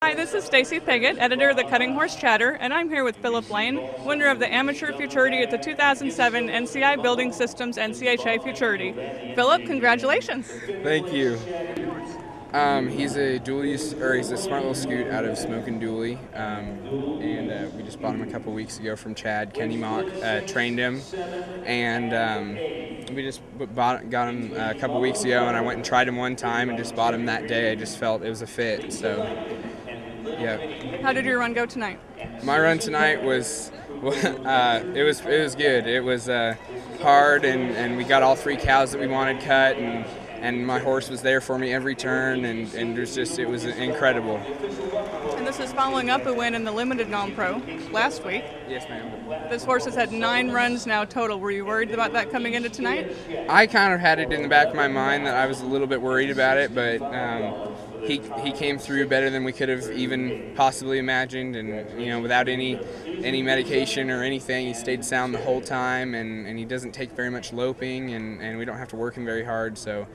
Hi, this is Stacy Piggott, editor of the Cutting Horse Chatter, and I'm here with Philip Layne, winner of the Amateur Futurity at the 2007 NCI Building Systems NCHA Futurity. Philip, congratulations! Thank you. Um, he's a dual use, or he's a smart little scoot out of Smokin' Dually, um, and uh, we just bought him a couple weeks ago from Chad. Kenny Mock uh, trained him, and um, we just bought, got him a couple weeks ago, and I went and tried him one time and just bought him that day. I just felt it was a fit, so yeah. How did your run go tonight? My run tonight was, uh, it was it was good. It was uh, hard, and, and we got all three cows that we wanted cut, and and my horse was there for me every turn, and, and it was just it was incredible. And this is following up a win in the limited non-pro last week. Yes, ma'am. This horse has had nine runs now total. Were you worried about that coming into tonight? I kind of had it in the back of my mind that I was a little bit worried about it, but. Um, he, he came through better than we could have even possibly imagined and you know without any any medication or anything he stayed sound the whole time and, and he doesn't take very much loping and, and we don't have to work him very hard so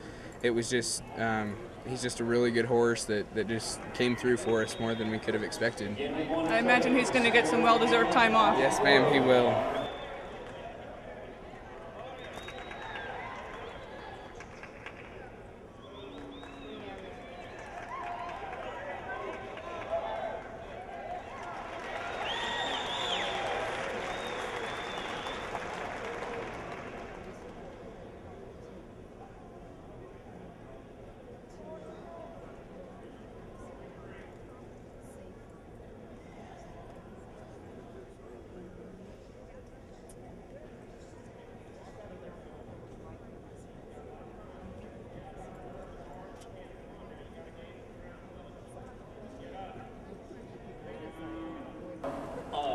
it was just um, he's just a really good horse that, that just came through for us more than we could have expected. I imagine he's going to get some well-deserved time off. Yes ma'am he will.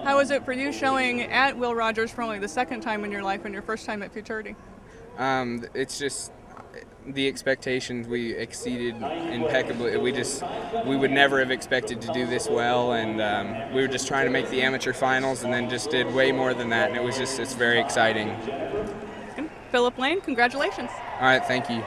How was it for you showing at Will Rogers for only the second time in your life and your first time at Futurity? Um, it's just the expectations we exceeded impeccably. We just we would never have expected to do this well, and um, we were just trying to make the amateur finals, and then just did way more than that. And it was just it's very exciting. Philip Layne, congratulations. All right, thank you.